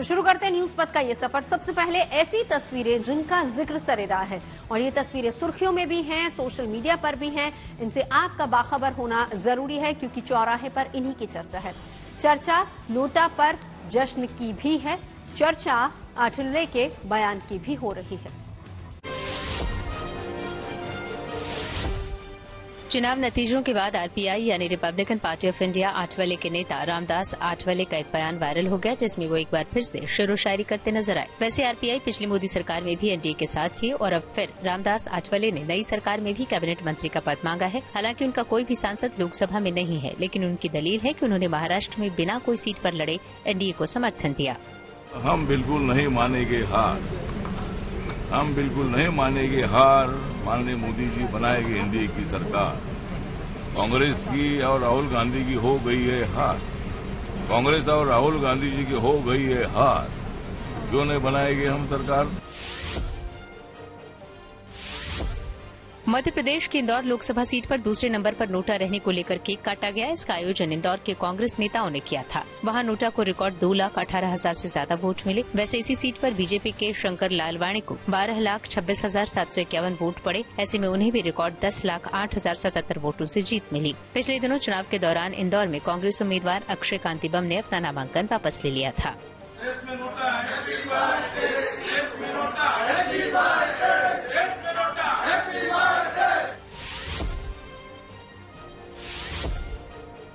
तो शुरू करते हैं न्यूज़ पथ का ये सफ़र। सबसे पहले ऐसी तस्वीरें जिनका ज़िक्र सरेरा है। और ये तस्वीरें सुर्खियों में भी हैं, सोशल मीडिया पर भी हैं। इनसे आपका बाखबर होना ज़रूरी है क्योंकि चौराहे पर इन्हीं की चर्चा है। चर्चा नोटा पर जश्न की भी है। चर्चा आठवले के बयान की भी हो रही है। चुनाव नतीजों के बाद आरपीआई यानी Republican Party of India Athawale के नेता रामदास आठवले का एक बयान वायरल हो गया, जिसमें वो एक बार फिर से शेर शायरी करते नज़र आए। वैसे आरपीआई पिछली मोदी सरकार में भी एनडीए के साथ थी और अब फिर रामदास आठवले ने नई सरकार में भी कैबिनेट मंत्री का पद मांगा है। हालाँकि उनका कोई भी सांसद लोकसभा में नहीं है, लेकिन उनकी दलील है कि उन्होंने महाराष्ट्र में बिना कोई सीट पर लड़े एनडीए को समर्थन दिया। हम बिल्कुल नहीं मानेंगे हार। हम बिल्कुल नहीं मानेंगे हार। माननीय मोदी जी बनाएगी एनडीए की सरकार। कांग्रेस की और राहुल गांधी की हो गई है हार। कांग्रेस और राहुल गांधी जी की हो गई है हार। क्यों नहीं बनाएगी हम सरकार? मध्य प्रदेश की इंदौर लोकसभा सीट पर दूसरे नंबर पर नोटा रहने को लेकर केक काटा गया। इसका आयोजन इंदौर के कांग्रेस नेताओं ने किया था। वहाँ नोटा को रिकॉर्ड दो लाख अठारह हज़ार ऐसी ज़्यादा वोट मिले। वैसे इसी सीट पर बीजेपी के शंकर लालवाणी को बारह लाख छब्बीस हज़ार सात सौ इक्यावन वोट पड़े। ऐसे में उन्हें भी रिकॉर्ड दस लाख आठ हज़ार सतहत्तर वोटों ऐसी जीत मिली। पिछले दिनों चुनाव के दौरान इंदौर में कांग्रेस उम्मीदवार अक्षय कांति बम ने अपना नामांकन वापस ले लिया था।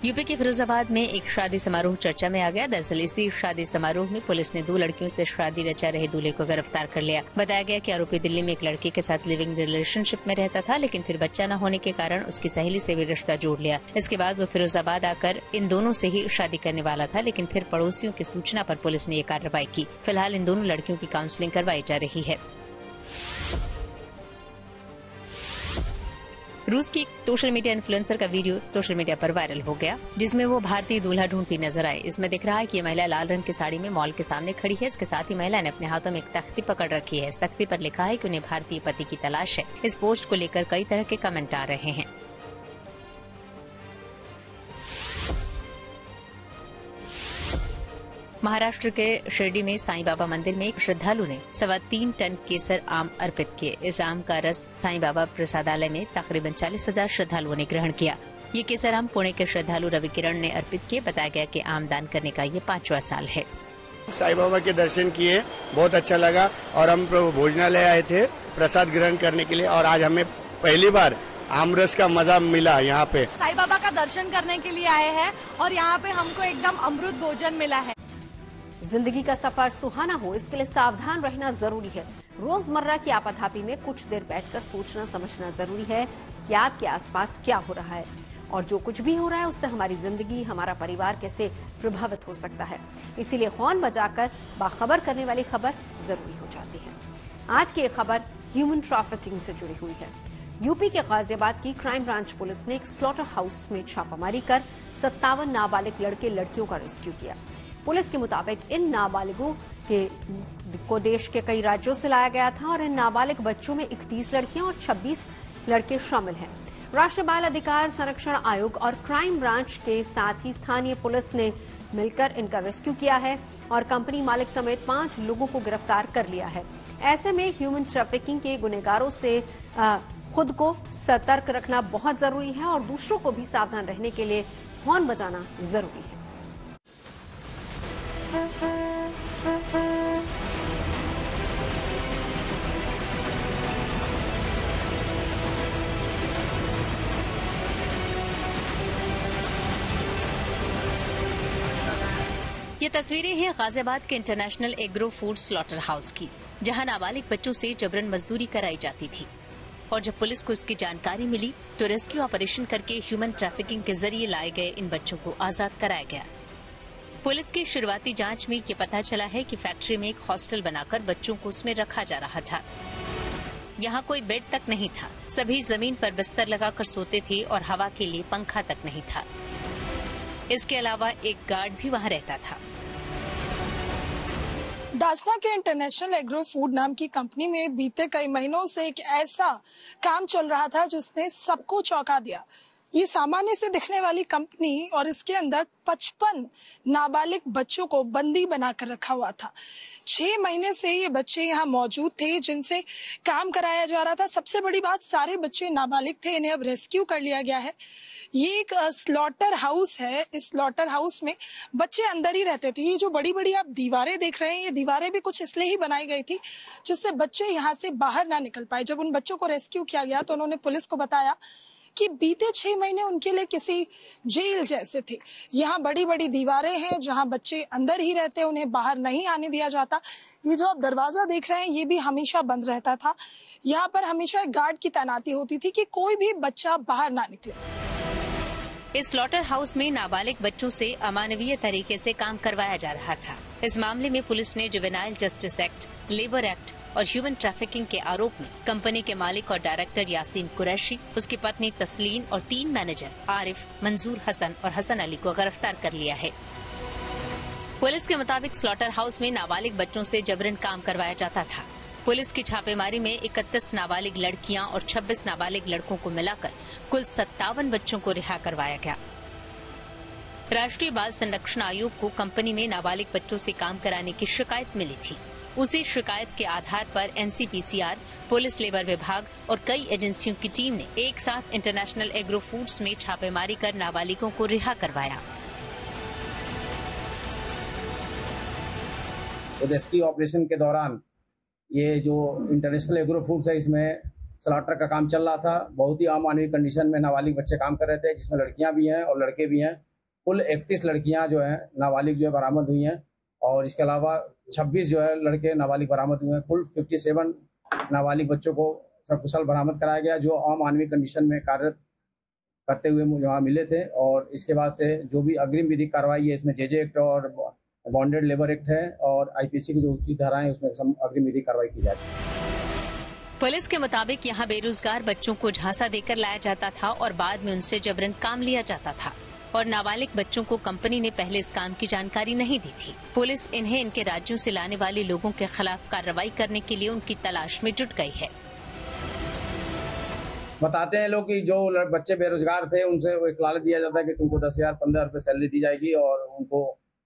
यूपी के फिरोजाबाद में एक शादी समारोह चर्चा में आ गया। दरअसल इसी शादी समारोह में पुलिस ने दो लड़कियों से शादी रचा रहे दूल्हे को गिरफ़्तार कर लिया। बताया गया कि आरोपी दिल्ली में एक लड़की के साथ लिविंग रिलेशनशिप में रहता था, लेकिन फिर बच्चा न होने के कारण उसकी सहेली से भी रिश्ता जोड़ लिया। इसके बाद वो फिरोजाबाद आकर इन दोनों से ही शादी करने वाला था, लेकिन फिर पड़ोसियों की सूचना पर पुलिस ने ये कार्रवाई की। फ़िलहाल इन दोनों लड़कियों की काउंसलिंग करवाई जा रही है। रूस की एक सोशल मीडिया इन्फ्लुएंसर का वीडियो सोशल मीडिया पर वायरल हो गया, जिसमें वो भारतीय दूल्हा ढूंढती नज़र आई इसमें दिख रहा है कि ये महिला लाल रंग की साड़ी में मॉल के सामने खड़ी है। इसके साथ ही महिला ने अपने हाथों में एक तख्ती पकड़ रखी है। इस तख्ती पर लिखा है कि उन्हें भारतीय पति की तलाश है। इस पोस्ट को लेकर कई तरह के कमेंट आ रहे हैं। महाराष्ट्र के शिरडी में साईं बाबा मंदिर में एक श्रद्धालु ने सवा तीन टन केसर आम अर्पित किए। इस आम का रस साईं बाबा प्रसादालय में तकरीबन चालीस हज़ार श्रद्धालुओं ने ग्रहण किया। ये केसर आम पुणे के श्रद्धालु रवि किरण ने अर्पित किए। बताया गया कि आम दान करने का ये पांचवा साल है। साईं बाबा के दर्शन किए बहुत अच्छा लगा और हम भोजनालय आए थे प्रसाद ग्रहण करने के लिए और आज हमें पहली बार आमरस का मज़ा मिला यहाँ पे। साईं बाबा का दर्शन करने के लिए आए हैं और यहाँ पे हमको एकदम अमृत भोजन मिला है। ज़िंदगी का सफ़र सुहाना हो, इसके लिए सावधान रहना ज़रूरी है। रोज़मर्रा की आपाधापी में कुछ देर बैठकर सोचना, समझना ज़रूरी है कि आपके आसपास क्या हो रहा है। और जो कुछ भी हो रहा है, उससे हमारी ज़िंदगी, हमारा परिवार कैसे प्रभावित हो सकता है। इसीलिए हॉर्न बजाकर बाखबर करने वाली खबर ज़रूरी हो जाती है। आज की एक खबर ह्यूमन ट्रैफिकिंग से जुड़ी हुई है। यूपी के गाजियाबाद की क्राइम ब्रांच पुलिस ने एक स्लॉटर हाउस में छापामारी कर सत्तावन नाबालिग लड़के लड़कियों का रेस्क्यू किया। पुलिस के मुताबिक इन नाबालिगों के, को देश के कई राज्यों से लाया गया था और इन नाबालिग बच्चों में 31 लड़कियाँ और 26 लड़के शामिल हैं। राष्ट्रीय बाल अधिकार संरक्षण आयोग और क्राइम ब्रांच के साथ ही स्थानीय पुलिस ने मिलकर इनका रेस्क्यू किया है और कंपनी मालिक समेत पाँच लोगों को गिरफ़्तार कर लिया है। ऐसे में ह्यूमन ट्रैफिकिंग के गुनेगारों से खुद को सतर्क रखना बहुत ज़रूरी है और दूसरों को भी सावधान रहने के लिए हॉर्न बजाना ज़रूरी है। ये तस्वीरें हैं गाजियाबाद के international agro food slaughter house की, जहाँ नाबालिग बच्चों से जबरन मजदूरी कराई जाती थी। और जब पुलिस को इसकी जानकारी मिली तो रेस्क्यू ऑपरेशन करके ह्यूमन ट्रैफिकिंग के ज़रिए लाए गए इन बच्चों को आज़ाद कराया गया। पुलिस की शुरुआती जाँच में ये पता चला है कि फैक्ट्री में एक हॉस्टल बनाकर बच्चों को उसमें रखा जा रहा था। यहाँ कोई बेड तक नहीं था। सभी ज़मीन पर बिस्तर लगाकर सोते थे और हवा के लिए पंखा तक नहीं था। इसके अलावा एक गार्ड भी वहाँ रहता था। दासना के इंटरनेशनल एग्रो फ़ूड नाम की कंपनी में बीते कई महीनों से एक ऐसा काम चल रहा था जिसने सबको चौंका दिया। ये सामान्य से दिखने वाली कंपनी और इसके अंदर 55 नाबालिग बच्चों को बंदी बनाकर रखा हुआ था। छह महीने से ये बच्चे यहाँ मौजूद थे जिनसे काम कराया जा रहा था। सबसे बड़ी बात, सारे बच्चे नाबालिग थे, इन्हें अब रेस्क्यू कर लिया गया है। ये एक स्लॉटर हाउस है। इस स्लॉटर हाउस में बच्चे अंदर ही रहते थे। ये जो बड़ी बड़ी आप दीवारें देख रहे हैं, ये दीवारें भी कुछ इसलिए ही बनाई गई थी जिससे बच्चे यहाँ से बाहर ना निकल पाए। जब उन बच्चों को रेस्क्यू किया गया तो उन्होंने पुलिस को बताया कि बीते छह महीने उनके लिए किसी जेल जैसे थे। यहाँ बड़ी बड़ी दीवारें हैं जहाँ बच्चे अंदर ही रहते हैं, उन्हें बाहर नहीं आने दिया जाता। ये जो आप दरवाज़ा देख रहे हैं, ये भी हमेशा बंद रहता था। यहाँ पर हमेशा एक गार्ड की तैनाती होती थी कि कोई भी बच्चा बाहर ना निकले। इस स्लॉटर हाउस में नाबालिग बच्चों से अमानवीय तरीके से काम करवाया जा रहा था। इस मामले में पुलिस ने juvenile justice act labour act और ह्यूमन ट्रैफिकिंग के आरोप में कंपनी के मालिक और डायरेक्टर यासीन कुरैशी, उसकी पत्नी तस्लीन और तीन मैनेजर आरिफ, मंजूर हसन और हसन अली को गिरफ़्तार कर लिया है। पुलिस के मुताबिक स्लॉटर हाउस में नाबालिग बच्चों से जबरन काम करवाया जाता था। पुलिस की छापेमारी में 31 नाबालिग लड़कियाँ और 26 नाबालिग लड़कों को मिलाकर कुल सत्तावन बच्चों को रिहा करवाया गया। राष्ट्रीय बाल संरक्षण आयोग को कंपनी में नाबालिग बच्चों से काम कराने की शिकायत मिली थी। उसी शिकायत के आधार पर एनसीपीसीआर पुलिस, लेबर विभाग और कई एजेंसियों की टीम ने एक साथ इंटरनेशनल एग्रो फूड्स में छापेमारी कर नाबालिगों को रिहा करवाया। रेस्क्यू ऑपरेशन के दौरान ये जो इंटरनेशनल एग्रो फूड्स है, इसमें स्लाटर का काम चल रहा था। बहुत ही अमानवीय कंडीशन में नाबालिग बच्चे काम कर रहे थे, जिसमें लड़कियाँ भी हैं और लड़के भी हैं। कुल इकतीस लड़कियाँ जो हैं, नाबालिग जो है, बरामद हुई हैं और इसके अलावा 26 जो है लड़के नाबालिग बरामद हुए हैं। कुल 57 नाबालिग बच्चों को सकुशल बरामद कराया गया, जो अमानवीय कंडीशन में कार्यरत करते हुए वहाँ मिले थे। और इसके बाद से जो भी अग्रिम विधिक कार्रवाई है, इसमें जेजे एक्ट और बॉन्डेड लेबर एक्ट है और आईपीसी की जो उचित धाराएँ उसमें अग्रिम विधिक कार्रवाई की जाती है। पुलिस के मुताबिक यहाँ बेरोजगार बच्चों को झांसा देकर लाया जाता था और बाद में उनसे जबरन काम लिया जाता था। और नाबालिग बच्चों को कंपनी ने पहले इस काम की जानकारी नहीं दी थी। पुलिस इन्हें इनके राज्यों से लाने वाले लोगों के खिलाफ कार्रवाई करने के लिए उनकी तलाश में जुट गई है। बताते हैं लोग कि जो बच्चे बेरोजगार थे, उनसे एक लालच दिया जाता है कि तुमको दस हज़ार, पंद्रह रुपए सैलरी दी जाएगी और उनको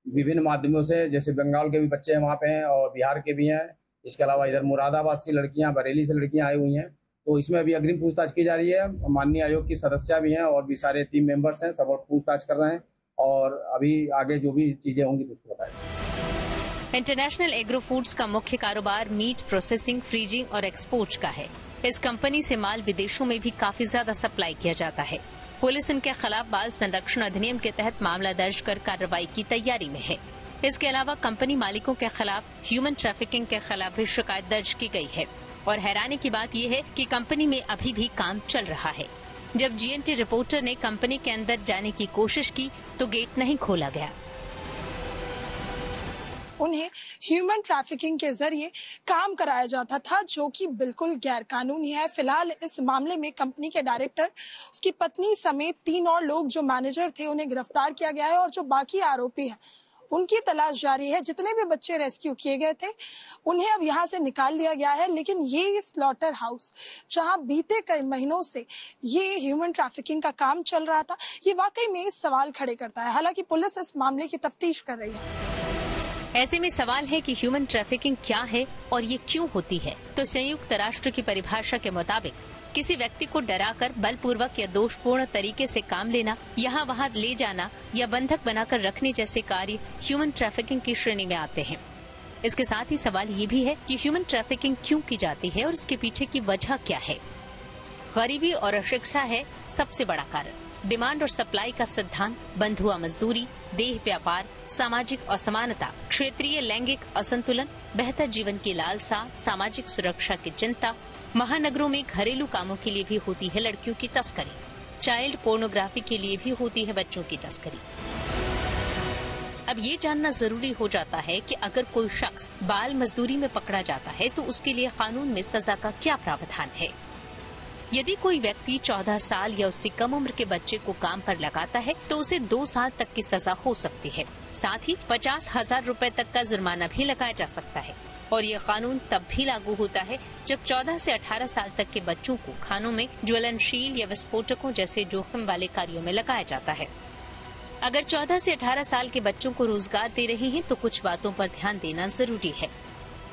विभिन्न माध्यमों से, जैसे बंगाल के भी बच्चे हैं वहाँ पे हैं और बिहार के भी हैं। इसके अलावा इधर मुरादाबाद से लड़कियाँ, बरेली से लड़कियाँ आई हुई हैं। तो इसमें अभी अग्रिम पूछताछ की जा रही है। माननीय आयोग की सदस्य भी हैं और भी सारे टीम मेंबर्स हैं, सब पूछताछ कर रहे हैं और अभी आगे जो भी चीज़ें होंगी तो उसको बताएँगे। इंटरनेशनल एग्रो फूड्स का मुख्य कारोबार मीट प्रोसेसिंग फ्रीजिंग और एक्सपोर्ट का है। इस कंपनी से माल विदेशों में भी काफ़ी ज़्यादा सप्लाई किया जाता है। पुलिस इनके खिलाफ बाल संरक्षण अधिनियम के तहत मामला दर्ज कर कार्रवाई की तैयारी में है। इसके अलावा कंपनी मालिकों के खिलाफ ह्यूमन ट्रैफिकिंग के खिलाफ भी शिकायत दर्ज की गई है। और हैरानी की बात यह है कि कंपनी में अभी भी काम चल रहा है। जब जीएनटी रिपोर्टर ने कंपनी के अंदर जाने की कोशिश की तो गेट नहीं खोला गया। उन्हें ह्यूमन ट्रैफिकिंग के ज़रिए काम कराया जाता था, जो कि बिल्कुल गैर कानूनी है। फ़िलहाल इस मामले में कंपनी के डायरेक्टर, उसकी पत्नी समेत तीन और लोग जो मैनेजर थे, उन्हें गिरफ़्तार किया गया है और जो बाकी आरोपी हैं उनकी तलाश जारी है। जितने भी बच्चे रेस्क्यू किए गए थे, उन्हें अब यहाँ से निकाल लिया गया है। लेकिन ये स्लॉटर हाउस जहाँ बीते कई महीनों से ये ह्यूमन ट्रैफिकिंग का काम चल रहा था, ये वाकई में सवाल खड़े करता है। हालाँकि पुलिस इस मामले की तफ्तीश कर रही है। ऐसे में सवाल है कि ह्यूमन ट्रैफिकिंग क्या है और ये क्यों होती है? तो संयुक्त राष्ट्र की परिभाषा के मुताबिक किसी व्यक्ति को डराकर, बलपूर्वक या दोषपूर्ण तरीके से काम लेना, यहाँ वहाँ ले जाना या बंधक बनाकर रखने जैसे कार्य ह्यूमन ट्रैफिकिंग की श्रेणी में आते हैं। इसके साथ ही सवाल ये भी है कि ह्यूमन ट्रैफिकिंग क्यों की जाती है और इसके पीछे की वजह क्या है? गरीबी और अशिक्षा है सबसे बड़ा कारण। डिमांड और सप्लाई का सिद्धांत, बंधुआ मजदूरी, देह व्यापार, सामाजिक असमानता, क्षेत्रीय लैंगिक असंतुलन, बेहतर जीवन की लालसा, सामाजिक सुरक्षा की चिंता महानगरों में घरेलू कामों के लिए भी होती है लड़कियों की तस्करी। चाइल्ड पोर्नोग्राफी के लिए भी होती है बच्चों की तस्करी। अब ये जानना ज़रूरी हो जाता है कि अगर कोई शख्स बाल मजदूरी में पकड़ा जाता है तो उसके लिए कानून में सजा का क्या प्रावधान है? यदि कोई व्यक्ति 14 साल या उससे कम उम्र के बच्चे को काम पर लगाता है तो उसे दो साल तक की सजा हो सकती है। साथ ही पचास हज़ार रूपए तक का जुर्माना भी लगाया जा सकता है। और ये कानून तब भी लागू होता है जब 14 से 18 साल तक के बच्चों को खानों में ज्वलनशील या विस्फोटकों जैसे जोखिम वाले कार्यों में लगाया जाता है। अगर 14 से 18 साल के बच्चों को रोज़गार दे रहे हैं तो कुछ बातों पर ध्यान देना ज़रूरी है।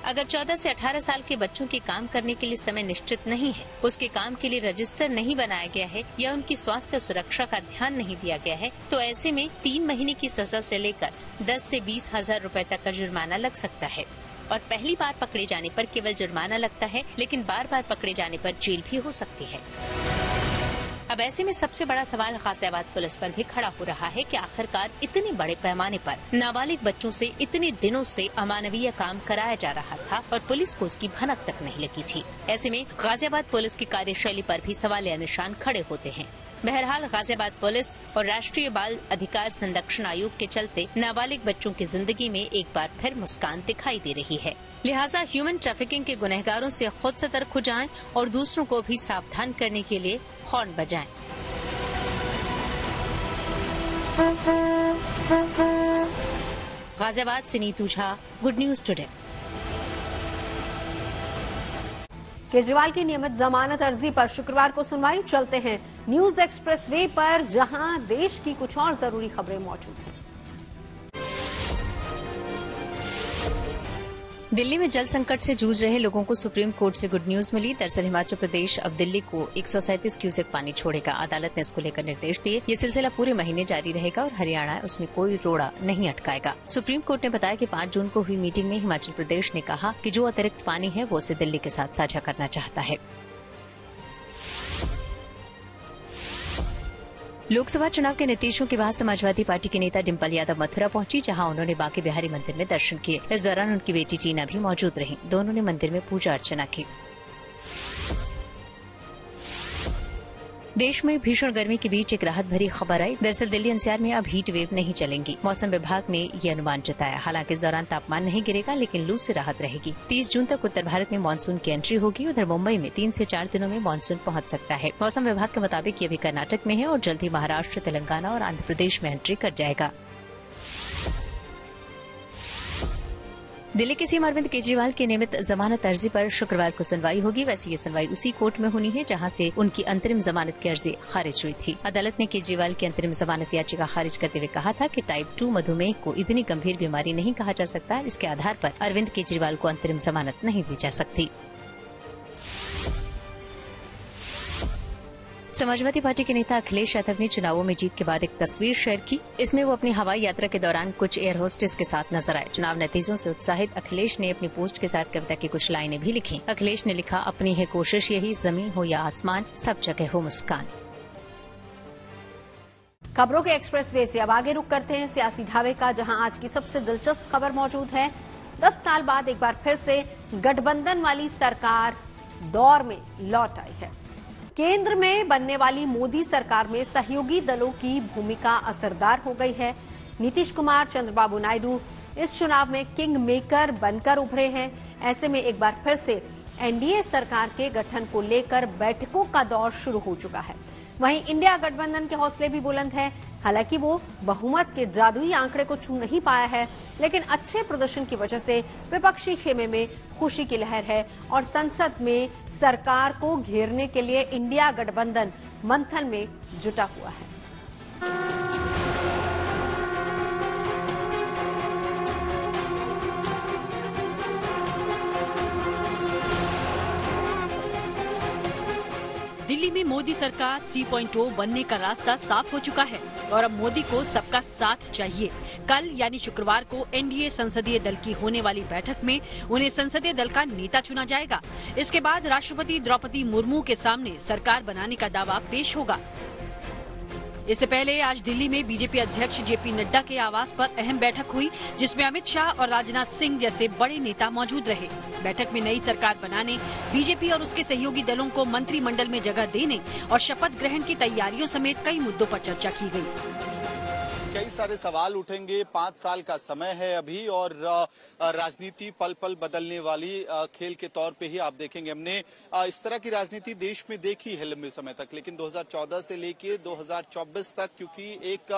अगर 14 से 18 साल के बच्चों के काम करने के लिए समय निश्चित नहीं है, उसके काम के लिए रजिस्टर नहीं बनाया गया है या उनकी स्वास्थ्य सुरक्षा का ध्यान नहीं दिया गया है तो ऐसे में तीन महीने की सजा से लेकर 10 से बीस हज़ार रूपए तक का जुर्माना लग सकता है। और पहली बार पकड़े जाने पर केवल जुर्माना लगता है, लेकिन बार बार पकड़े जाने पर जेल भी हो सकती है। अब ऐसे में सबसे बड़ा सवाल गाजियाबाद पुलिस पर भी खड़ा हो रहा है कि आखिरकार इतने बड़े पैमाने पर नाबालिग बच्चों से इतने दिनों से अमानवीय काम कराया जा रहा था और पुलिस को उसकी भनक तक नहीं लगी थी। ऐसे में गाजियाबाद पुलिस की कार्यशैली पर भी सवाल या निशान खड़े होते हैं। बहरहाल, गाजियाबाद पुलिस और राष्ट्रीय बाल अधिकार संरक्षण आयोग के चलते नाबालिग बच्चों की ज़िंदगी में एक बार फिर मुस्कान दिखाई दे रही है लिहाजा ह्यूमन ट्रैफिकिंग के गुनहगारों से खुद सतर्क हो जाएँ और दूसरों को भी सावधान करने के लिए हॉर्न बजाएँ। गाजियाबाद से Neetu Jha, good news today Kejriwal की नियमित जमानत अर्जी पर शुक्रवार को सुनवाई। चलते हैं न्यूज़ एक्सप्रेस वे पर, जहाँ देश की कुछ और ज़रूरी खबरें मौजूद हैं। दिल्ली में जल संकट से जूझ रहे लोगों को सुप्रीम कोर्ट से गुड न्यूज़ मिली। दरअसल हिमाचल प्रदेश अब दिल्ली को एक क्यूसेक पानी छोड़ेगा। अदालत ने इसको लेकर निर्देश दिए। ये सिलसिला पूरे महीने जारी रहेगा और हरियाणा उसमें कोई रोड़ा नहीं अटकाएगा। सुप्रीम कोर्ट ने बताया कि 5 जून को हुई मीटिंग में हिमाचल प्रदेश ने कहा कि जो अतिरिक्त पानी है वो उसे दिल्ली के साथ साझा करना चाहता है। लोकसभा चुनाव के नतीजों के बाद समाजवादी पार्टी के नेता डिम्पल यादव मथुरा पहुँची, जहाँ उन्होंने बाकी बिहारी मंदिर में दर्शन किए। इस दौरान उनकी बेटी जीना भी मौजूद रही। दोनों ने मंदिर में पूजा अर्चना की। देश में भीषण गर्मी के बीच एक राहत भरी खबर आई। दरअसल दिल्ली एनसीआर में अब हीट वेव नहीं चलेंगी। मौसम विभाग ने यह अनुमान जताया। हालाँकि इस दौरान तापमान नहीं गिरेगा, लेकिन लू से राहत रहेगी। 30 जून तक उत्तर भारत में मानसून की एंट्री होगी। उधर मुंबई में तीन ऐसी चार दिनों में मानसून पहुँच सकता है। मौसम विभाग के मुताबिक ये भी कर्नाटक में है और जल्द ही महाराष्ट्र, तेलंगाना और आंध्र प्रदेश में एंट्री कर जाएगा। दिल्ली के सीएम अरविंद केजरीवाल के नियमित जमानत अर्जी पर शुक्रवार को सुनवाई होगी। वैसे ये सुनवाई उसी कोर्ट में होनी है, जहाँ से उनकी अंतरिम जमानत की अर्जी खारिज हुई थी। अदालत ने केजरीवाल की अंतरिम जमानत याचिका खारिज करते हुए कहा था कि टाइप टू मधुमेह को इतनी गंभीर बीमारी नहीं कहा जा सकता। इसके आधार पर अरविंद केजरीवाल को अंतरिम जमानत नहीं दी जा सकती। समाजवादी पार्टी के नेता अखिलेश यादव ने चुनावों में जीत के बाद एक तस्वीर शेयर की। इसमें वो अपनी हवाई यात्रा के दौरान कुछ एयर होस्टेस के साथ नज़र आए। चुनाव नतीजों से उत्साहित अखिलेश ने अपनी पोस्ट के साथ कविता की कुछ लाइनें भी लिखी। अखिलेश ने लिखा, अपनी है कोशिश, यही ज़मीन हो या आसमान, सब जगह हो मुस्कान। खबरों के एक्सप्रेस वे से अब आगे रुक करते हैं सियासी ढाबे का, जहाँ आज की सबसे दिलचस्प खबर मौजूद है। दस साल बाद एक बार फिर से गठबंधन वाली सरकार दौर में लौट आई है। केंद्र में बनने वाली मोदी सरकार में सहयोगी दलों की भूमिका असरदार हो गई है। नीतीश कुमार, चंद्रबाबू नायडू इस चुनाव में किंग मेकर बनकर उभरे हैं। ऐसे में एक बार फिर से एनडीए सरकार के गठन को लेकर बैठकों का दौर शुरू हो चुका है। वहीं इंडिया गठबंधन के हौसले भी बुलंद हैं। हालाँकि वो बहुमत के जादुई आंकड़े को छू नहीं पाया है, लेकिन अच्छे प्रदर्शन की वजह से विपक्षी खेमे में खुशी की लहर है और संसद में सरकार को घेरने के लिए इंडिया गठबंधन मंथन में जुटा हुआ है। दिल्ली में मोदी सरकार 3.0 बनने का रास्ता साफ़ हो चुका है और अब मोदी को सबका साथ चाहिए। कल यानी शुक्रवार को एनडीए संसदीय दल की होने वाली बैठक में उन्हें संसदीय दल का नेता चुना जाएगा। इसके बाद राष्ट्रपति द्रौपदी मुर्मू के सामने सरकार बनाने का दावा पेश होगा। इससे पहले आज दिल्ली में बीजेपी अध्यक्ष जेपी नड्डा के आवास पर अहम बैठक हुई, जिसमें अमित शाह और राजनाथ सिंह जैसे बड़े नेता मौजूद रहे। बैठक में नई सरकार बनाने, बीजेपी और उसके सहयोगी दलों को मंत्रिमंडल में जगह देने और शपथ ग्रहण की तैयारियों समेत कई मुद्दों पर चर्चा की गई। कई सारे सवाल उठेंगे। पाँच साल का समय है अभी और राजनीति पल पल बदलने वाली खेल के तौर पे ही आप देखेंगे। हमने इस तरह की राजनीति देश में देखी है लंबे समय तक लेकिन 2014 से लेके 2024 तक क्योंकि एक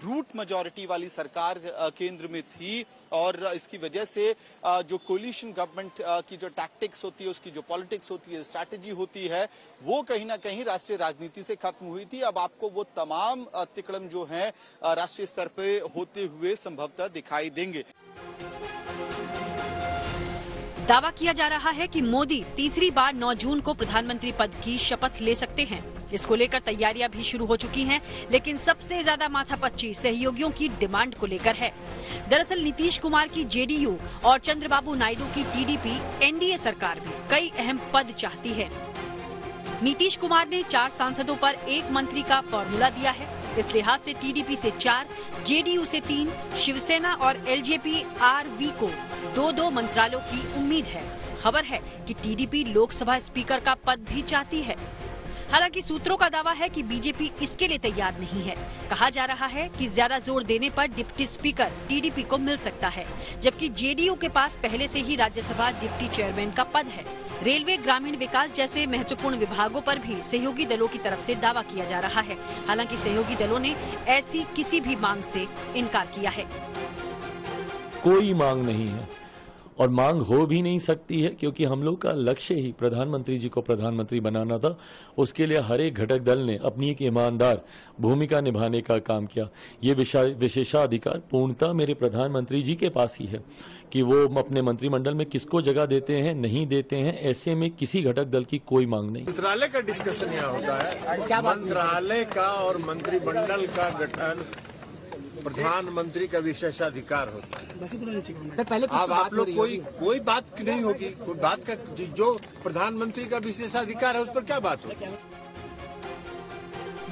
ब्रूट मेजोरिटी वाली सरकार केंद्र में थी और इसकी वजह से जो कोलिशन गवर्नमेंट की जो टैक्टिक्स होती है उसकी जो पॉलिटिक्स होती है स्ट्रैटेजी होती है वो कहीं ना कहीं राष्ट्रीय राजनीति से खत्म हुई थी। अब आपको वो तमाम तिकड़म जो है अ, राष्ट्रीय स्तर पे होते हुए संभवतः दिखाई देंगे। दावा किया जा रहा है कि मोदी तीसरी बार 9 जून को प्रधानमंत्री पद की शपथ ले सकते हैं। इसको लेकर तैयारियाँ भी शुरू हो चुकी हैं, लेकिन सबसे ज़्यादा माथापच्ची सहयोगियों की डिमांड को लेकर है। दरअसल नीतीश कुमार की जेडीयू और चंद्रबाबू नायडू की टीडीपी एनडीए सरकार में कई अहम पद चाहती है। नीतीश कुमार ने चार सांसदों पर एक मंत्री का फॉर्मूला दिया है। इस लिहाज से टीडीपी से चार, जेडीयू से तीन, शिवसेना और एलजेपी आरवी को दो दो मंत्रालयों की उम्मीद है। खबर है कि टीडीपी लोकसभा स्पीकर का पद भी चाहती है। हालाँकि सूत्रों का दावा है कि बीजेपी इसके लिए तैयार नहीं है। कहा जा रहा है कि ज़्यादा ज़ोर देने पर डिप्टी स्पीकर टीडीपी को मिल सकता है, जबकि जेडीयू के पास पहले से ही राज्यसभा डिप्टी चेयरमैन का पद है। रेलवे, ग्रामीण विकास जैसे महत्वपूर्ण विभागों पर भी सहयोगी दलों की तरफ़ से दावा किया जा रहा है। हालाँकि सहयोगी दलों ने ऐसी किसी भी मांग से इनकार किया है। कोई मांग नहीं है। और मांग हो भी नहीं सकती है क्योंकि हम लोग का लक्ष्य ही प्रधानमंत्री जी को प्रधानमंत्री बनाना था। उसके लिए हर एक घटक दल ने अपनी एक ईमानदार भूमिका निभाने का काम किया। ये विशेषाधिकार पूर्णतः मेरे प्रधानमंत्री जी के पास ही है कि वो अपने मंत्रिमंडल में किसको जगह देते हैं नहीं देते हैं ऐसे में किसी घटक दल की कोई मांग नहीं। मंत्रालय का डिस्कशन यहाँ होता है? मंत्रालय का और मंत्रिमंडल का गठन प्रधानमंत्री का विशेषाधिकार होता है। सर पहले अब आप लोग कोई कोई बात नहीं होगी। कोई बात का जो प्रधानमंत्री का विशेषाधिकार है उस पर क्या बात होगी?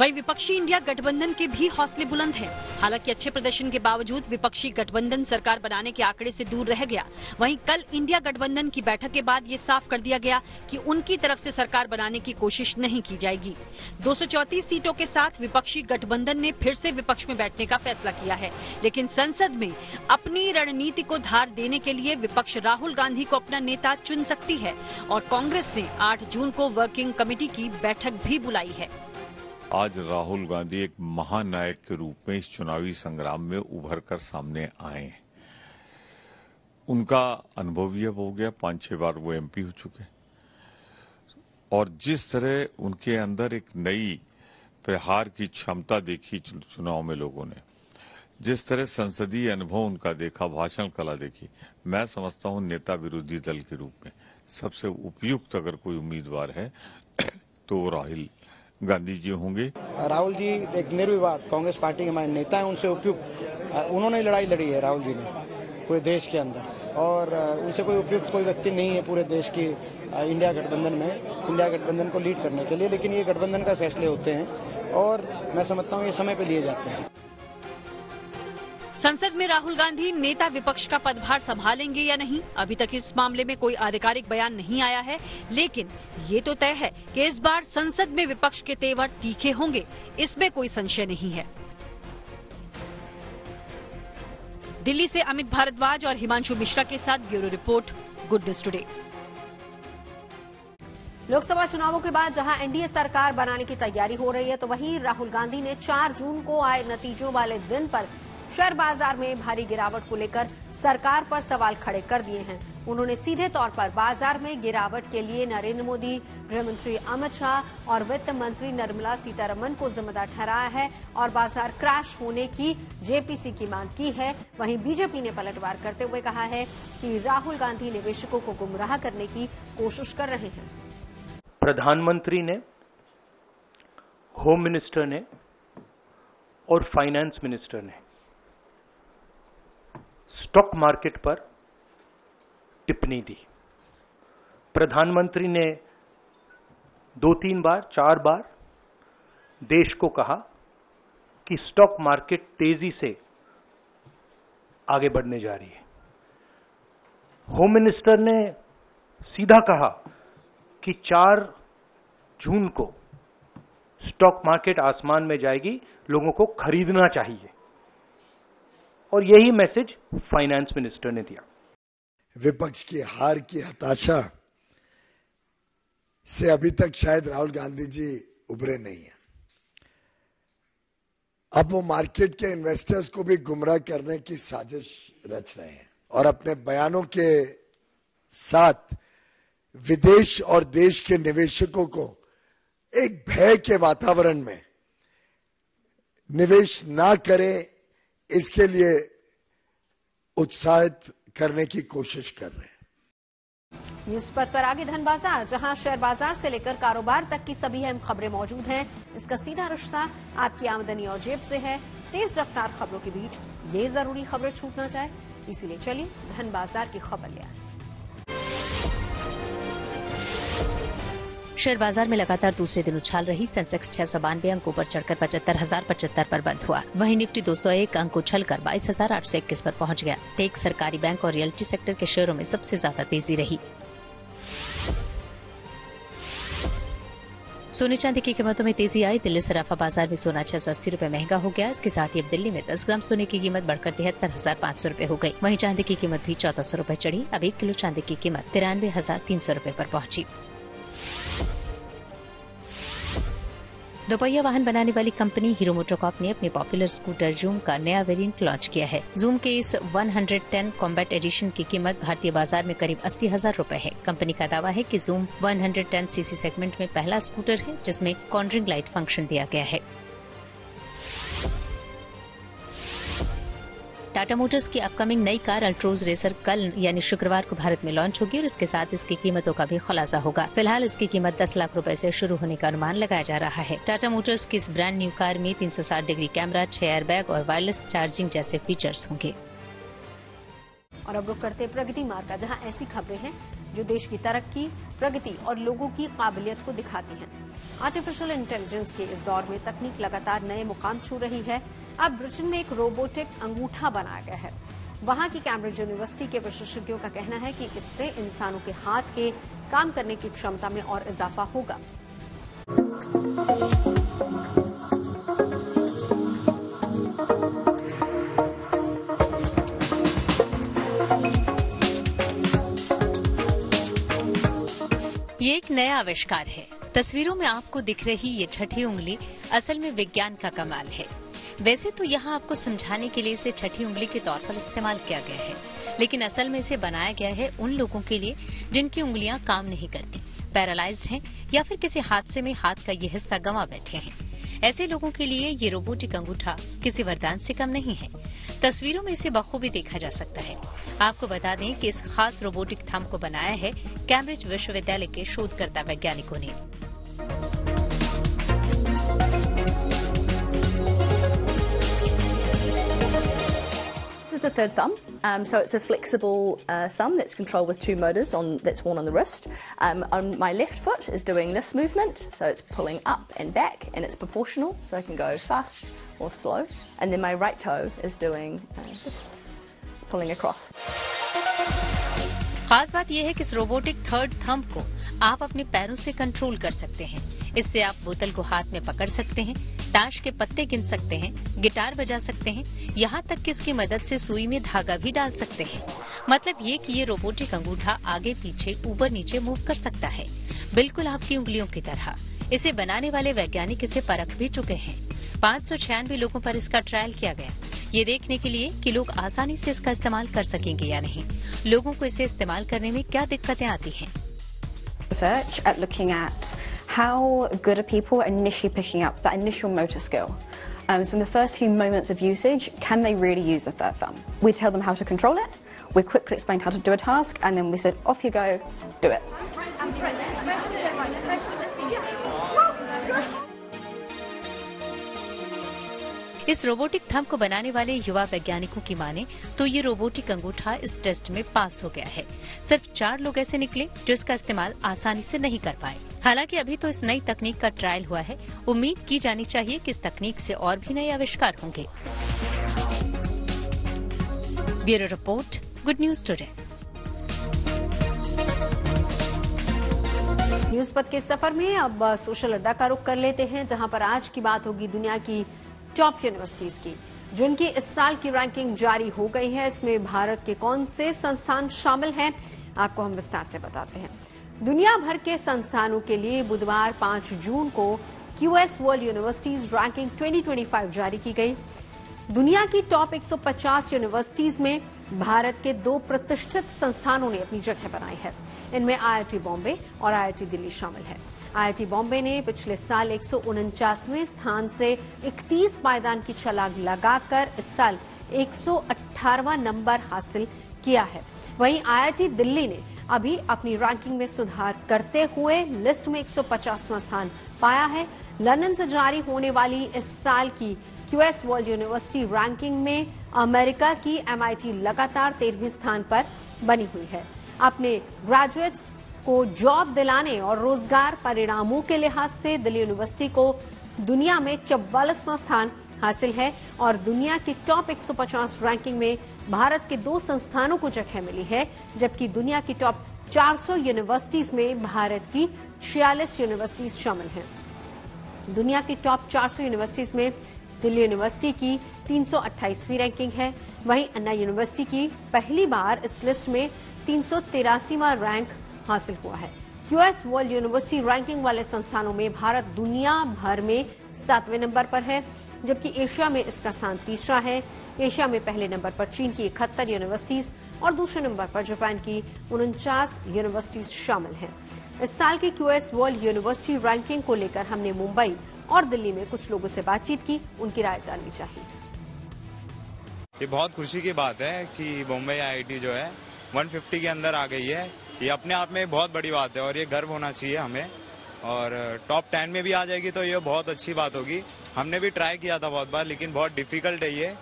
वहीं विपक्षी इंडिया गठबंधन के भी हौसले बुलंद हैं। हालाँकि अच्छे प्रदर्शन के बावजूद विपक्षी गठबंधन सरकार बनाने के आंकड़े से दूर रह गया। वहीं कल इंडिया गठबंधन की बैठक के बाद ये साफ़ कर दिया गया कि उनकी तरफ़ से सरकार बनाने की कोशिश नहीं की जाएगी। 234 सीटों के साथ विपक्षी गठबंधन ने फिर से विपक्ष में बैठने का फैसला किया है। लेकिन संसद में अपनी रणनीति को धार देने के लिए विपक्ष राहुल गांधी को अपना नेता चुन सकती है और कांग्रेस ने 8 जून को वर्किंग कमेटी की बैठक भी बुलाई है। आज राहुल गांधी एक महानायक के रूप में इस चुनावी संग्राम में उभर कर सामने आए उनका अनुभव भी अब हो गया, पाँच छह बार वो एमपी हो चुके और जिस तरह उनके अंदर एक नई प्रहार की क्षमता देखी चुनाव में लोगों ने, जिस तरह संसदीय अनुभव उनका देखा, भाषण कला देखी, मैं समझता हूँ नेता विरोधी दल के रूप में। सबसे उपयुक्त अगर कोई उम्मीदवार है तो राहुल गांधी जी होंगे। राहुल जी, एक निर्विवाद कांग्रेस पार्टी के हमारे नेता हैं, उनसे उपयुक्त उन्होंने लड़ाई लड़ी है राहुल जी ने, पूरे देश के अंदर। और उनसे कोई उपयुक्त कोई व्यक्ति नहीं है पूरे देश की इंडिया गठबंधन में, इंडिया गठबंधन को लीड करने के लिए, लेकिन ये गठबंधन का फैसले होते हैं, और मैं समझता हूँ ये समय पर लिए जाते हैं। संसद में राहुल गांधी नेता विपक्ष का पदभार संभालेंगे या नहीं? अभी तक इस मामले में कोई आधिकारिक बयान नहीं आया है, लेकिन ये तो तय है कि इस बार संसद में विपक्ष के तेवर तीखे होंगे। इसमें कोई संशय नहीं है। दिल्ली से अमित भारद्वाज और हिमांशु मिश्रा के साथ bureau report, good news today. Lok Sabha चुनावों के बाद जहाँ एनडीए सरकार बनाने की तैयारी हो रही है तो वहीं राहुल गांधी ने 4 जून को आए नतीजों वाले दिन पर शेयर बाज़ार में भारी गिरावट को लेकर सरकार पर सवाल खड़े कर दिए हैं। उन्होंने सीधे तौर पर बाज़ार में गिरावट के लिए नरेंद्र मोदी, गृहमंत्री अमित शाह और वित्त मंत्री निर्मला सीतारमन को जिम्मेदार ठहराया है और बाज़ार क्रैश होने की जेपीसी की मांग की है। वहीं बीजेपी ने पलटवार करते हुए कहा है कि राहुल गांधी निवेशकों को गुमराह करने की कोशिश कर रहे हैं। प्रधानमंत्री ने, होम मिनिस्टर ने और फाइनेंस मिनिस्टर ने स्टॉक मार्केट पर टिप्पणी दी। प्रधानमंत्री ने दो तीन बार, चार बार देश को कहा कि स्टॉक मार्केट तेज़ी से आगे बढ़ने जा रही है। होम मिनिस्टर ने सीधा कहा कि चार जून को स्टॉक मार्केट आसमान में जाएगी, लोगों को खरीदना चाहिए। और यही मैसेज फाइनेंस मिनिस्टर ने दिया। विपक्ष की हार की हताशा से अभी तक शायद राहुल गांधी जी उभरे नहीं है। अब वो मार्केट के इन्वेस्टर्स को भी गुमराह करने की साजिश रच रहे हैं और अपने बयानों के साथ विदेश और देश के निवेशकों को एक भय के वातावरण में निवेश ना करें इसके लिए उत्साहित करने की कोशिश कर रहे हैं। न्यूज़ पद पर आगे धन बाज़ार जहाँ शेयर बाज़ार से लेकर कारोबार तक की सभी अहम खबरें मौजूद हैं। इसका सीधा रिश्ता आपकी आमदनी और जेब से है। तेज रफ्तार खबरों के बीच ये ज़रूरी खबरें छूटना चाहे, इसीलिए चलिए धन बाज़ार की खबर ले आए। शेयर बाज़ार में लगातार दूसरे दिन उछाल रही सेंसेक्स छह सौ बानवे अंकों पर चढ़कर पचहत्तर हज़ार पचहत्तर पर बंद हुआ। वहीं निफ्टी दो सौ एक अंक उछलकर बाईस हज़ार आठ सौ इक्कीस पर पहुँच गया। टेक सरकारी बैंक और रियल्टी सेक्टर के शेयरों में सबसे ज़्यादा तेज़ी रही। सोने चांदी की कीमतों में तेज़ी आई। दिल्ली सराफा बाज़ार में सोना छह सौ अस्सी रूपए महँगा हो गया। इसके साथ ही अब दिल्ली में दस ग्राम सोने की कीमत बढ़कर तिहत्तर हज़ार पाँच सौ रूपए हो गई। वहीं चांदी की कीमत भी चौदह सौ रूपए चढ़ी। अब एक किलो चांदी की कीमत तिरानवे हज़ार तीन सौ रूपए आरोप पहुँची। दोपहिया वाहन बनाने वाली कंपनी हीरो मोटोकॉप ने अपने पॉपुलर स्कूटर जूम का नया वेरिएंट लॉन्च किया है। जूम के इस 110 कॉम्बैट एडिशन की कीमत भारतीय बाज़ार में करीब अस्सी हज़ार रूपए है। कंपनी का दावा है कि जूम 110 सीसी सेगमेंट में पहला स्कूटर है, जिसमें कॉन्ड्रिंग लाइट फ़ंक्शन दिया गया है। टाटा मोटर्स की अपकमिंग नई कार अल्ट्रोज रेसर कल, यानी शुक्रवार को भारत में लॉन्च होगी और इसके साथ इसकी कीमतों का भी खुलासा होगा। फ़िलहाल इसकी कीमत 10 लाख रुपए से शुरू होने का अनुमान लगाया जा रहा है। टाटा मोटर्स की इस ब्रांड न्यू कार में 360 डिग्री कैमरा छह एयरबैग और वायरलेस चार्जिंग जैसे फीचर्स होंगे। और अब रुक करते प्रगति मार्ग का, जहाँ ऐसी खबरें हैं जो देश की तरक्की, प्रगति और लोगों की काबिलियत को दिखाती हैं। आर्टिफिशियल इंटेलिजेंस के इस दौर में तकनीक लगातार नए मुकाम छू रही है। अब ब्रिटेन में एक रोबोटिक अंगूठा बनाया गया है। वहाँ की कैम्ब्रिज यूनिवर्सिटी के विशेषज्ञों का कहना है कि इससे इंसानों के हाथ के काम करने की क्षमता में और इजाफा होगा। ये एक नया आविष्कार है। तस्वीरों में आपको दिख रही ये छठी उंगली असल में विज्ञान का कमाल है। वैसे तो यहाँ आपको समझाने के लिए इसे छठी उंगली के तौर पर इस्तेमाल किया गया है, लेकिन असल में इसे बनाया गया है उन लोगों के लिए जिनकी उंगलियाँ काम नहीं करती, पैरालाइज्ड हैं या फिर किसी हादसे में हाथ का ये हिस्सा गंवा बैठे हैं। ऐसे लोगों के लिए ये रोबोटिक अंगूठा किसी वरदान से कम नहीं है। तस्वीरों में इसे बखूबी देखा जा सकता है। आपको बता दें कि इस खास रोबोटिक थम को बनाया है कैम्ब्रिज विश्वविद्यालय के शोधकर्ता वैज्ञानिकों ने। is the third thumb. Um, so it's a flexible uh, thumb that's controlled with two motors on that's worn on the wrist. Um, on my left foot is doing this movement, so it's pulling up and back, and it's proportional, so I can go fast or slow. And then my right toe is doing uh, this, pulling across. खास बात यह है कि इस robotic third thumb को आप अपने पैरों से कंट्रोल कर सकते हैं इससे आप बोतल को हाथ में पकड़ सकते हैं, ताश के पत्ते गिन सकते हैं, गिटार बजा सकते हैं, यहाँ तक कि इसकी मदद से सुई में धागा भी डाल सकते हैं। मतलब ये कि ये रोबोटिक अंगूठा आगे पीछे, ऊपर नीचे मूव कर सकता है। बिल्कुल आपकी उंगलियों की तरह। इसे बनाने वाले वैज्ञानिक इसे परख भी चुके हैं। पाँच सौ छियानवे लोगों पर इसका ट्रायल किया गया। ये देखने के लिए कि लोग आसानी से इसका इस्तेमाल कर सकेंगे या नहीं। लोगों को इसे इस्तेमाल करने में क्या दिक्कतें आती हैं? How good are people initially picking up that initial motor skill. Um, so in the first few moments of usage, can they really use the third thumb? We tell them how to control it, we quickly explain how to do a task, and then we said, off you go, do it. इस robotic thumb को बनाने वाले युवा वैज्ञानिकों की माने तो ये रोबोटिक अंगूठा इस टेस्ट में पास हो गया है। सिर्फ़ चार लोग ऐसे निकले जो इसका इस्तेमाल आसानी से नहीं कर पाए। हालाँकि अभी तो इस नई तकनीक का ट्रायल हुआ है। उम्मीद की जानी चाहिए कि इस तकनीक से और भी नए आविष्कार होंगे। Bureau report, good news today. News पथ के सफ़र में अब सोशल अड्डा का रुख कर लेते हैं, जहाँ पर आज की बात होगी दुनिया की टॉप यूनिवर्सिटीज की जिनकी इस साल की रैंकिंग जारी हो गई है। इसमें भारत के कौन से संस्थान शामिल हैं, आपको हम विस्तार से बताते हैं। दुनिया भर के संस्थानों के लिए बुधवार 5 जून को क्यूएस वर्ल्ड यूनिवर्सिटीज रैंकिंग 2025 जारी की गई। दुनिया की टॉप 150 यूनिवर्सिटीज में भारत के दो प्रतिष्ठित संस्थानों ने अपनी जगह बनाई है। इनमें आईआईटी बॉम्बे और आईआईटी दिल्ली शामिल है। आईआईटी बॉम्बे ने पिछले साल एक स्थान से 31 पायदान की छलांग लगाकर इस साल 118वां नंबर हासिल किया है। वहीं आईआईटी दिल्ली ने अभी अपनी रैंकिंग में सुधार करते हुए लिस्ट में 150वां स्थान पाया है। लंदन से जारी होने वाली इस साल की क्यूएस वर्ल्ड यूनिवर्सिटी रैंकिंग में अमेरिका की एमआईटी लगातार तेरहवें स्थान पर बनी हुई है। अपने ग्रेजुएट्स को जॉब दिलाने और रोज़गार परिणामों के लिहाज से दिल्ली यूनिवर्सिटी को दुनिया में चौवालीसवां स्थान हासिल है और दुनिया की टॉप 150 रैंकिंग में भारत के दो संस्थानों को जगह मिली है, जबकि दुनिया की टॉप 400 यूनिवर्सिटीज में भारत की 46 यूनिवर्सिटीज शामिल हैं। दुनिया की टॉप 400 यूनिवर्सिटीज में दिल्ली यूनिवर्सिटी की 328वीं रैंकिंग है। वहीं अन्ना यूनिवर्सिटी की पहली बार इस लिस्ट में तीन रैंक हासिल हुआ है। यूएस वर्ल्ड यूनिवर्सिटी रैंकिंग वाले संस्थानों में भारत दुनिया भर में सातवें नंबर पर है, जबकि एशिया में इसका स्थान तीसरा है। एशिया में पहले नंबर पर चीन की इकहत्तर यूनिवर्सिटीज और दूसरे नंबर पर जापान की उनचास यूनिवर्सिटीज शामिल हैं। इस साल की क्यूएस वर्ल्ड यूनिवर्सिटी रैंकिंग को लेकर हमने मुंबई और दिल्ली में कुछ लोगों से बातचीत की, उनकी राय जाननी चाहिए। ये बहुत खुशी की बात है कि बॉम्बे आईआईटी जो है 150 के अंदर आ गई है। ये अपने आप में बहुत बड़ी बात है और ये गर्व होना चाहिए हमें। और टॉप टेन में भी आ जाएगी तो ये बहुत अच्छी बात होगी। हमने भी ट्राई किया था बहुत बार, लेकिन बहुत डिफ़िकल्ट है ये।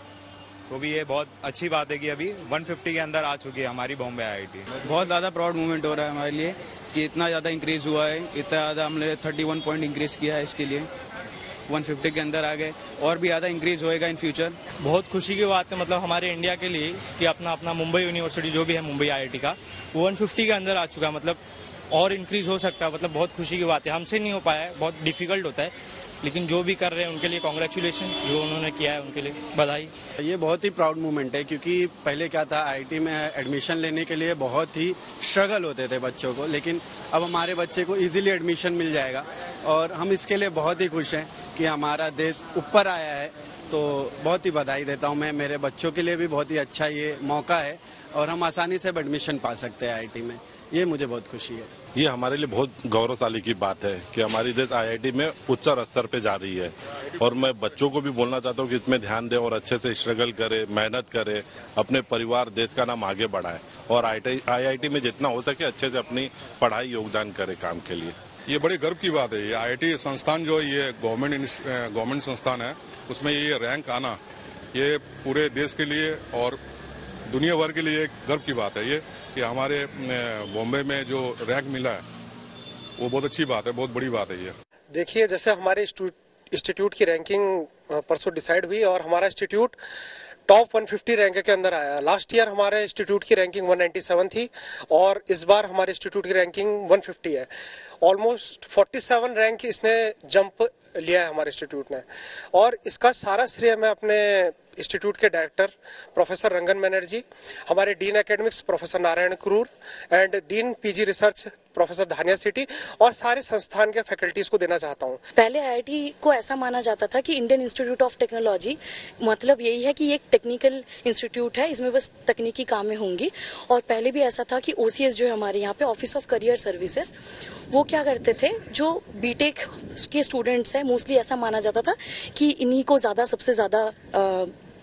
तो भी ये बहुत अच्छी बात है कि अभी 150 के अंदर आ चुकी है हमारी बॉम्बे आईआईटी बहुत ज़्यादा प्राउड मूवमेंट हो रहा है हमारे लिए कि इतना ज़्यादा इंक्रीज हुआ है। इतना ज़्यादा हमने 31 पॉइंट इंक्रीज किया है इसके लिए। 150 के अंदर आ गए और भी ज़्यादा इंक्रीज होएगा इन फ्यूचर बहुत खुशी की बात है मतलब हमारे इंडिया के लिए कि अपना अपना मुंबई यूनिवर्सिटी जो भी है मुंबई आईआईटी का, वो वन के अंदर आ चुका है मतलब और इंक्रीज हो सकता है मतलब बहुत खुशी की बात है। हमसे नहीं हो पाया है, बहुत डिफ़िकल्ट होता है। लेकिन जो भी कर रहे हैं, उनके लिए कॉन्ग्रेचुलेशन जो उन्होंने किया है, उनके लिए बधाई। ये बहुत ही प्राउड मोमेंट है, क्योंकि पहले क्या था आईआईटी में एडमिशन लेने के लिए बहुत ही स्ट्रगल होते थे बच्चों को, लेकिन अब हमारे बच्चे को इजीली एडमिशन मिल जाएगा। और हम इसके लिए बहुत ही खुश हैं कि हमारा देश ऊपर आया है तो बहुत ही बधाई देता हूँ मैं। मेरे बच्चों के लिए भी बहुत ही अच्छा ये मौका है, और हम आसानी से एडमिशन पा सकते हैं आईआईटी में। ये मुझे बहुत खुशी है। ये हमारे लिए बहुत गौरवशाली की बात है कि हमारी देश आईआईटी में उच्च स्तर पे जा रही है। और मैं बच्चों को भी बोलना चाहता हूँ कि इसमें ध्यान दें और अच्छे से स्ट्रगल करे मेहनत करे अपने परिवार देश का नाम आगे बढ़ाए और आईआईटी में जितना हो सके अच्छे से अपनी पढ़ाई योगदान करे काम के लिए। ये बड़े गर्व की बात है। ये आईआईटी संस्थान जो ये गवर्नमेंट गवर्नमेंट संस्थान है उसमें ये रैंक आना ये पूरे देश के लिए और दुनिया भर के लिए एक गर्व की बात है। ये कि हमारे बॉम्बे में जो रैंक मिला है, वो बहुत अच्छी बात है, बहुत बड़ी बात है ये। देखिए, जैसे हमारे इंस्टीट्यूट की रैंकिंग परसों डिसाइड हुई और हमारा इंस्टीट्यूट टॉप 150 रैंक के अंदर आया। लास्ट ईयर हमारे इंस्टीट्यूट की रैंकिंग 197 थी और इस बार हमारे इंस्टीट्यूट की रैंकिंग 150 है। ऑलमोस्ट 47 रैंक इसने जंप लिया है हमारे इंस्टीट्यूट ने। और इसका सारा श्रेय मैं अपने इंस्टीट्यूट के डायरेक्टर प्रोफेसर रंगन बनर्जी हमारे डीन एकेडमिक्स प्रोफेसर नारायण क्रूर and dean PG research professor धानिया सिटी और सारे संस्थान के फैकल्टीज को देना चाहता हूँ। पहले आईआईटी को ऐसा माना जाता था कि इंडियन इंस्टीट्यूट ऑफ़ टेक्नोलॉजी मतलब यही है कि एक टेक्निकल इंस्टीट्यूट है, इसमें बस तकनीकी कामें होंगी। और पहले भी ऐसा था कि ओसीएस जो है हमारे यहाँ पे ऑफ़िस ऑफ़ करियर सर्विसेज़ वो क्या करते थे जो बीटेक के स्टूडेंट्स हैं मोस्टली ऐसा माना जाता था कि इन्हीं को ज़्यादा सबसे ज़्यादा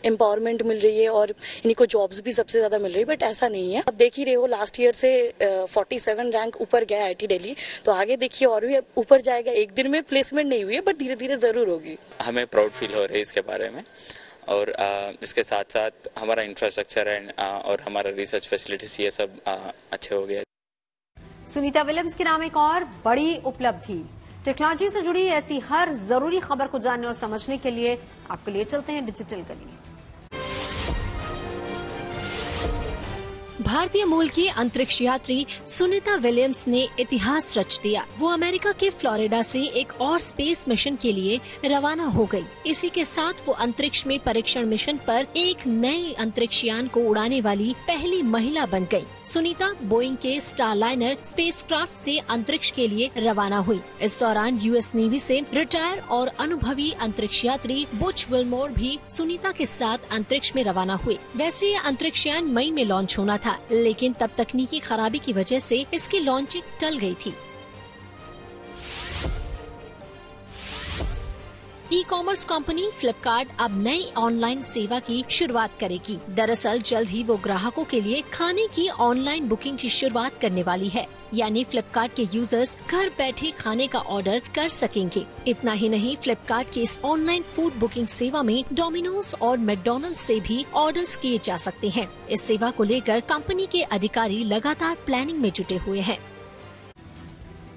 एम्पावरमेंट मिल रही है और इन्हीं को जॉब्स भी सबसे ज़्यादा मिल रही है बट ऐसा नहीं है। अब देख ही रहे हो लास्ट ईयर से फोर्टी सेवन रैंक ऊपर गया आई दिल्ली तो आगे देखिए और भी ऊपर जाएगा। एक दिन में प्लेसमेंट नहीं हुई है बट धीरे धीरे ज़रूर होगी। हमें प्राउड फील हो रही है इसके बारे में और आ, इसके साथ साथ हमारा इंफ्रास्ट्रक्चर एंड और हमारा रिसर्च फैसिलिटीज़ ये सब आ, अच्छे हो गए। सुनीता विलियम्स के नाम एक और बड़ी उपलब्धि। टेक्नोलॉजी से जुड़ी ऐसी हर ज़रूरी खबर को जानने और समझने के लिए आपको लिए चलते हैं डिजिटल गली। भारतीय मूल की अंतरिक्ष यात्री सुनीता विलियम्स ने इतिहास रच दिया वो अमेरिका के फ्लोरिडा से एक और स्पेस मिशन के लिए रवाना हो गई। इसी के साथ वो अंतरिक्ष में परीक्षण मिशन पर एक नए अंतरिक्ष यान को उड़ाने वाली पहली महिला बन गई। सुनीता बोइंग के स्टार लाइनर स्पेस क्राफ्ट ऐसी अंतरिक्ष के लिए रवाना हुई इस दौरान यूएस नेवी से रिटायर और अनुभवी अंतरिक्ष यात्री बुच विलमोर भी सुनीता के साथ अंतरिक्ष में रवाना हुए वैसे अंतरिक्ष यान मई में लॉन्च होना था लेकिन तब तकनीकी खराबी की वजह से इसकी लॉन्चिंग टल गई थी। ई कॉमर्स कंपनी फ्लिपकार्ट अब नई ऑनलाइन सेवा की शुरुआत करेगी। दरअसल जल्द ही वो ग्राहकों के लिए खाने की ऑनलाइन बुकिंग की शुरुआत करने वाली है। यानी फ्लिपकार्ट के यूज़र्स घर बैठे खाने का ऑर्डर कर सकेंगे। इतना ही नहीं फ्लिपकार्ट की इस ऑनलाइन फ़ूड बुकिंग सेवा में डोमिनोज और मैकडोनल्ड से भी ऑर्डर्स किए जा सकते हैं। इस सेवा को लेकर कंपनी के अधिकारी लगातार प्लानिंग में जुटे हुए हैं।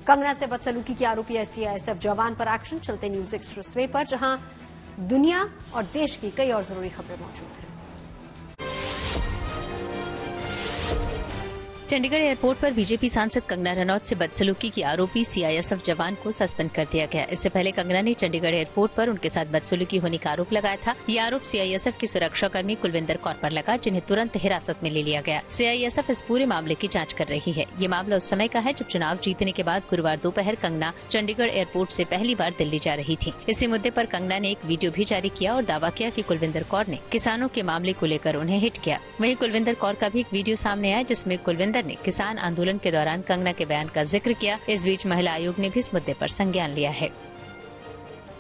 कंगना से बदसलूकी के आरोपी सीआईएसएफ जवान पर एक्शन, चलते न्यूज़ एक्सप्रेस वे पर, जहाँ दुनिया और देश की कई और ज़रूरी खबरें मौजूद हैं। चंडीगढ़ एयरपोर्ट पर बीजेपी सांसद कंगना रनौत से बदसलूकी की आरोपी सीआईएसएफ जवान को सस्पेंड कर दिया गया। इससे पहले कंगना ने चंडीगढ़ एयरपोर्ट पर उनके साथ बदसलूकी होने का आरोप लगाया था। ये आरोप सीआईएसएफ के सुरक्षा कर्मी कुलविंदर कौर पर लगा, जिन्हें तुरंत हिरासत में ले लिया गया। सीआईएसएफ इस पूरे मामले की जाँच कर रही है। ये मामला उस समय का है जब चुनाव जीतने के बाद गुरुवार दोपहर कंगना चंडीगढ़ एयरपोर्ट ऐसी पहली बार दिल्ली जा रही थी। इसी मुद्दे आरोप कंगना ने एक वीडियो भी जारी किया और दावा किया की कुलविंदर कौर ने किसानों के मामले को लेकर उन्हें हिट किया। वही कुलविंदर कौर का भी एक वीडियो सामने आया, जिसमें कुलविंदर ने किसान आंदोलन के दौरान कंगना के बयान का ज़िक्र किया। इस बीच महिला आयोग ने भी इस मुद्दे पर संज्ञान लिया है।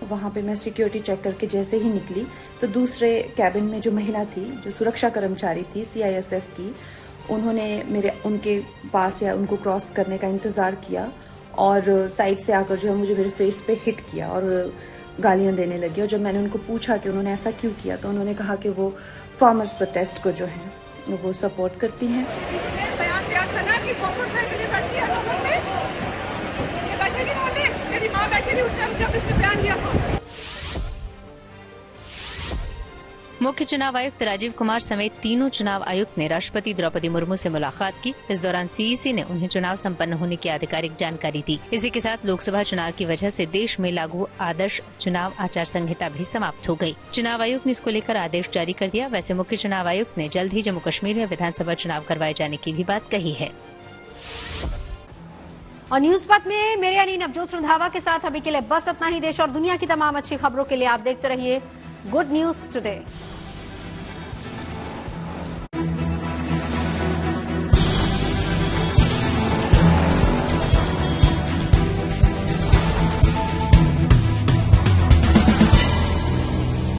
वहाँ पे मैं सिक्योरिटी चेक करके जैसे ही निकली तो दूसरे कैबिन में जो महिला थी, जो सुरक्षा कर्मचारी थी सीआईएसएफ की, उन्होंने मेरे, उनके पास या उनको क्रॉस करने का इंतज़ार किया और साइड से आकर जो है मुझे मेरे फेस पे हिट किया और गालियाँ देने लगी। और जब मैंने उनको पूछा कि उन्होंने ऐसा क्यों किया तो उन्होंने कहा कि वो फार्मर्स प्रोटेस्ट को जो है, वो सपोर्ट करती हैं। था ना कि सौ सौ रुपए के लिए बैठी है में ये ना हमें मेरी माँ बैठी थी उस टाइम जब इसने बयान दिया था। मुख्य चुनाव आयुक्त राजीव कुमार समेत तीनों चुनाव आयुक्त ने राष्ट्रपति द्रौपदी मुर्मू से मुलाकात की। इस दौरान सीईसी ने उन्हें चुनाव संपन्न होने की आधिकारिक जानकारी दी। इसी के साथ लोकसभा चुनाव की वजह से देश में लागू आदर्श चुनाव आचार संहिता भी समाप्त हो गई। चुनाव आयोग ने इसको लेकर आदेश जारी कर दिया। वैसे मुख्य चुनाव आयुक्त ने जल्द ही जम्मू कश्मीर में विधानसभा चुनाव करवाए जाने की भी बात कही है। और न्यूज़ पथ में मेरे यानी नवजोत रंधावा के साथ अभी के लिए बस इतना ही। देश और दुनिया की तमाम अच्छी खबरों के लिए आप देखते रहिए गुड न्यूज़ टुडे।